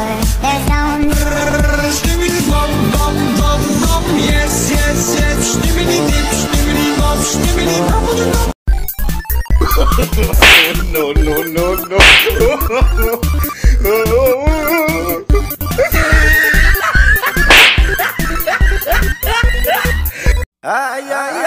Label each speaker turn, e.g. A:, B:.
A: door. There's no
B: Yes, yes, yes. Stimmity dip, stimmity bop, stimmity no, no, no, no. ay, ay, ay.